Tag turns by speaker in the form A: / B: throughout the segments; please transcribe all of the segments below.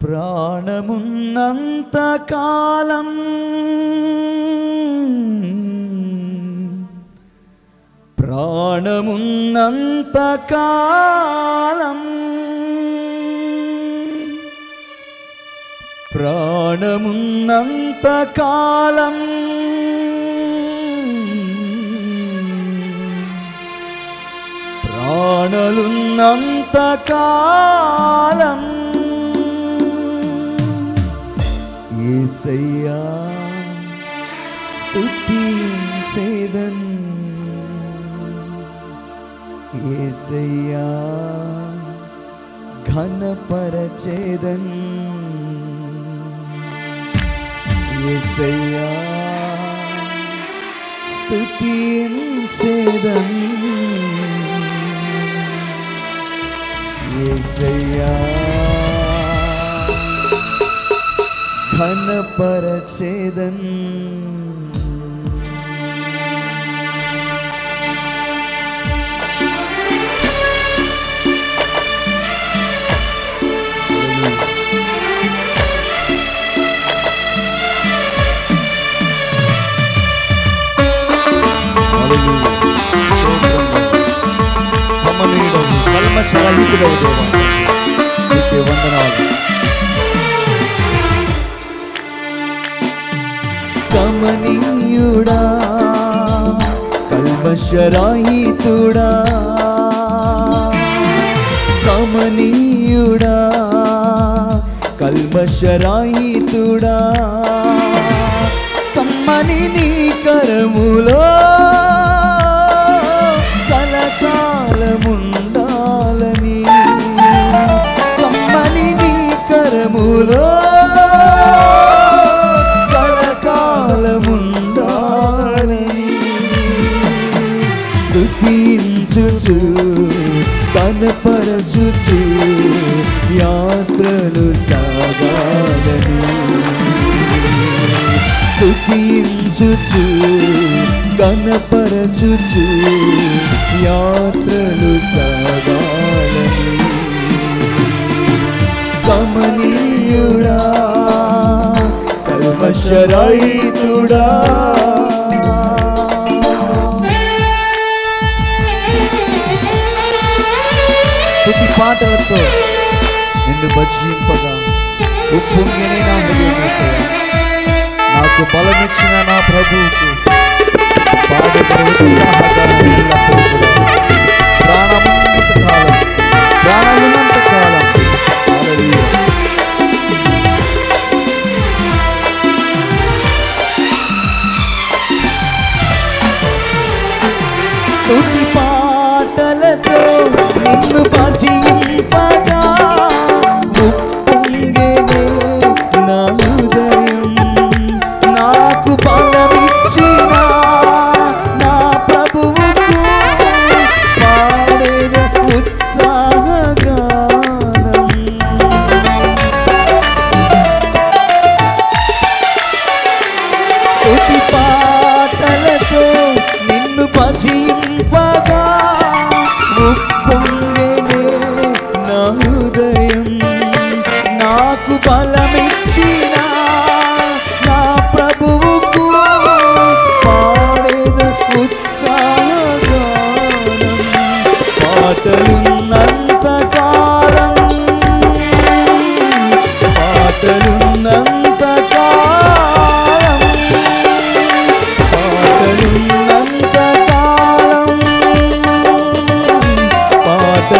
A: ప్రాణమున్నంత కాలం ప్రాణమున్నంత కాలం ఏసయ్యా స్తుతించేదన్. ఏసయ్యా ఘనపరచేదన్. ఏసయ్యా స్తుతించేదన్. ఏసయ్యా ઘન પર છેદન ಕಲ್ಮಶವಾಗಿ ದೇವ ದೇವ ವಂದನವಾಗಿ కల్మషరాహితుడా కమనీయుడా కల్మషరాహితుడా కమ్మని నీ కరములో స్తుతించుచు కనపరచుచు యాత్రలు సాగాలని కమనీయుడా కల్మషరహితుడా స్తుతి పాటలతో నిన్ను భజింపగా ఉప్పొంగిన నా హృదయం నాకు బలమిచ్చిన నా ప్రభువుకు పాడగల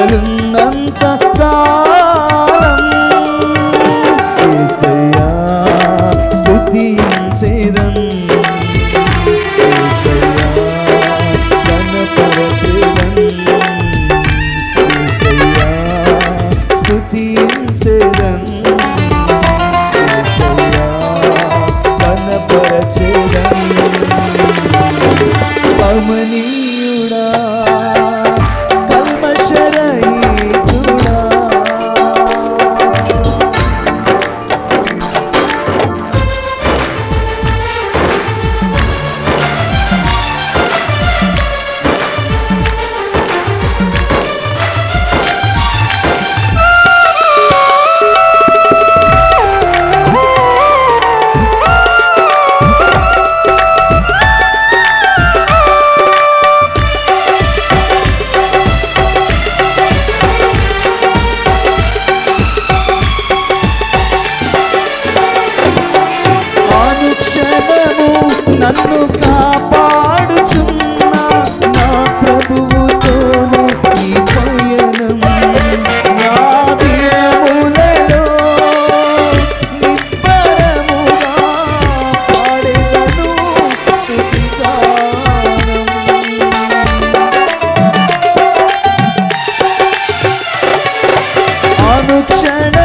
A: 나는 నన్ను కాపాడుచున్న నా ప్రభువుతోను ఈ పయనం. నా దినములలో నిబ్బరముగా అనుక్షణ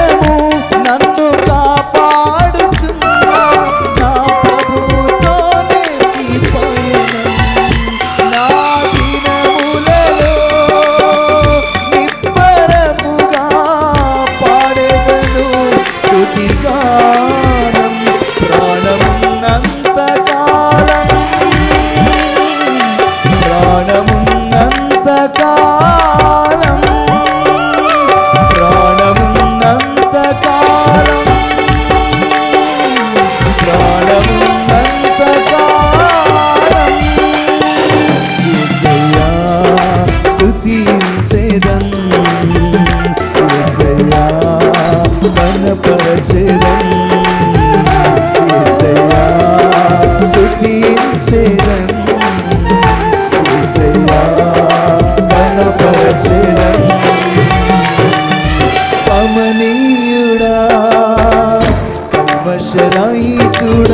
A: கூட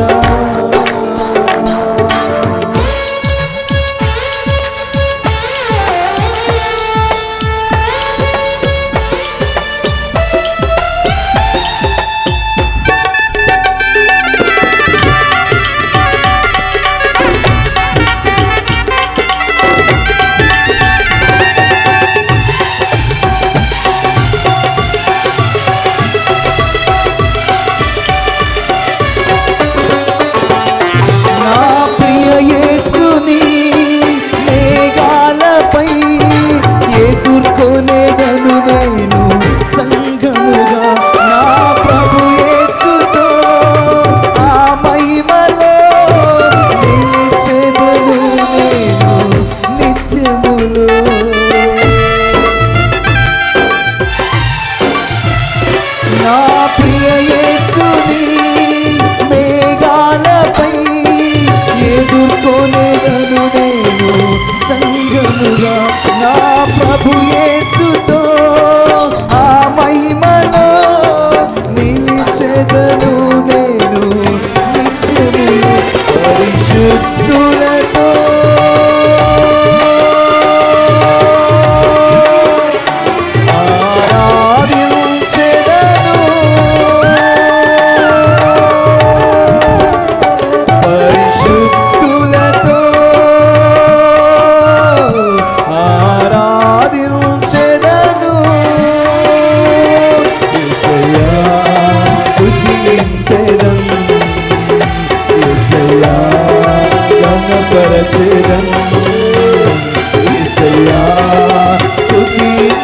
A: isso tudo.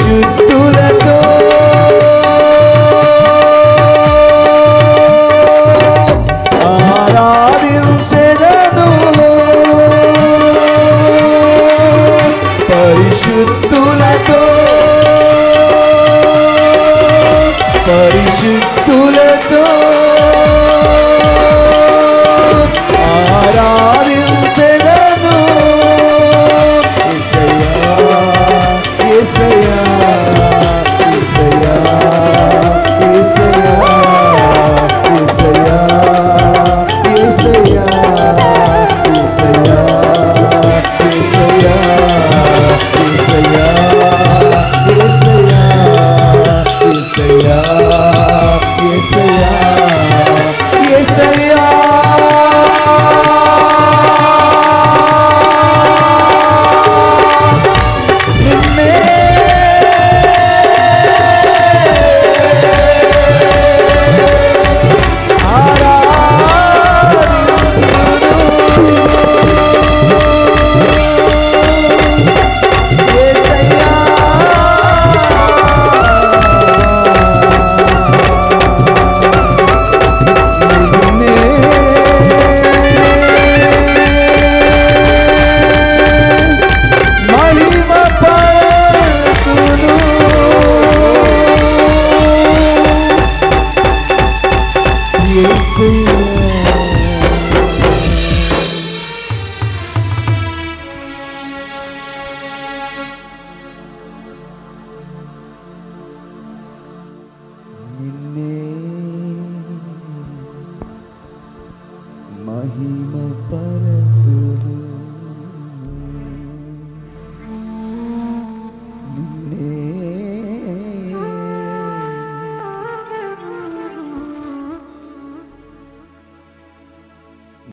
A: यागुर